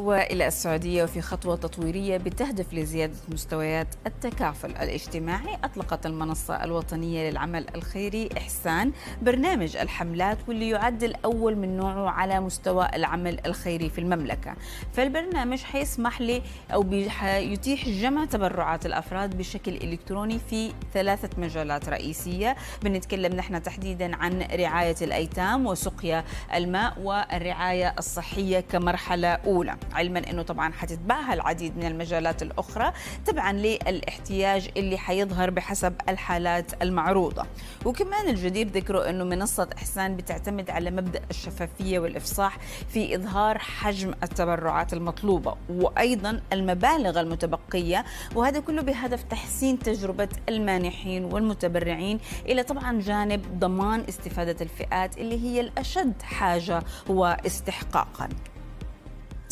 وإلى السعودية وفي خطوة تطويرية بتهدف لزيادة مستويات التكافل الاجتماعي. أطلقت المنصة الوطنية للعمل الخيري إحسان برنامج الحملات واللي يعد الأول من نوعه على مستوى العمل الخيري في المملكة. فالبرنامج حيسمح لي أو يتيح جمع تبرعات الأفراد بشكل إلكتروني في ثلاثة مجالات رئيسية. بنتكلم نحن تحديدا عن رعاية الأيتام وسقيا الماء والرعاية الصحية كمرحلة أولى. علما إنه طبعا حتتبعها العديد من المجالات الأخرى تبعا للاحتياج اللي حيظهر بحسب الحالات المعروضة. وكمان الجدير ذكره إنه منصة إحسان بتعتمد على مبدأ الشفافية والإفصاح في إظهار حجم التبرعات المطلوبة وأيضا المبالغ المتبقية وهذا كله بهدف تحسين تجربة المانحين والمتبرعين إلى طبعا جانب ضمان استفادة الفئات اللي هي الأشد حاجة واستحقاقا.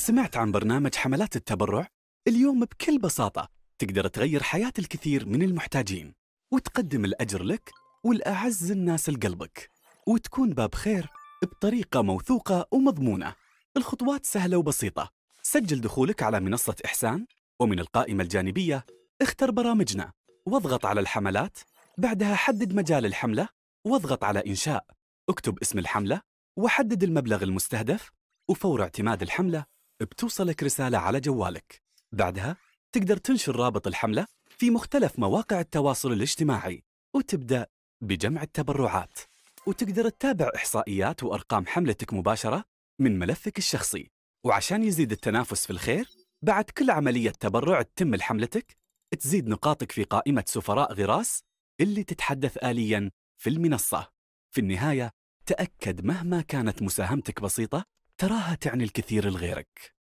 سمعت عن برنامج حملات التبرع؟ اليوم بكل بساطة تقدر تغير حياة الكثير من المحتاجين وتقدم الأجر لك والأعز الناس لقلبك وتكون باب خير بطريقة موثوقة ومضمونة. الخطوات سهلة وبسيطة. سجل دخولك على منصة إحسان ومن القائمة الجانبية اختر برامجنا واضغط على الحملات. بعدها حدد مجال الحملة واضغط على إنشاء. اكتب اسم الحملة وحدد المبلغ المستهدف وفور اعتماد الحملة بتوصلك رسالة على جوالك. بعدها تقدر تنشر رابط الحملة في مختلف مواقع التواصل الاجتماعي وتبدأ بجمع التبرعات. وتقدر تتابع إحصائيات وأرقام حملتك مباشرة من ملفك الشخصي. وعشان يزيد التنافس في الخير بعد كل عملية تبرع تتم لحملتك تزيد نقاطك في قائمة سفراء غراس اللي تتحدث آلياً في المنصة. في النهاية تأكد مهما كانت مساهمتك بسيطة تراها تعني الكثير لغيرك.